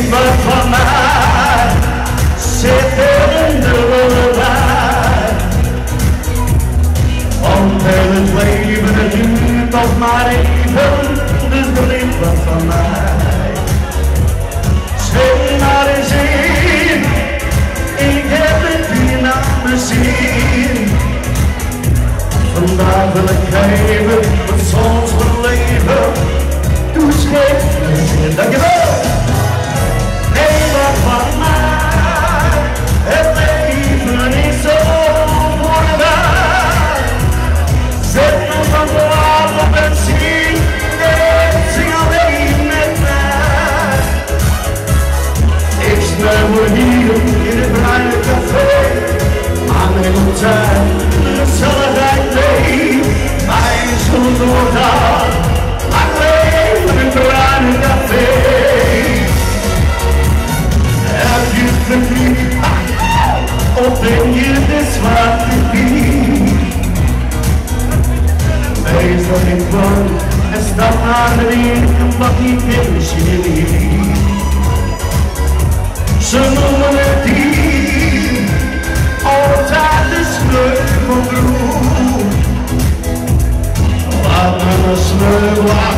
van mij. Zit er in de lullaby. Heel het leven het duurt nog maar even, eens in, ik heb het hier naar mijn zin. Vandaag of ben je de zwarte piet? Wees dat ik woon en stap naar beneden, wat niet in genie. Ze noemen het hier altijd de sneuvelbroer. Laat me maar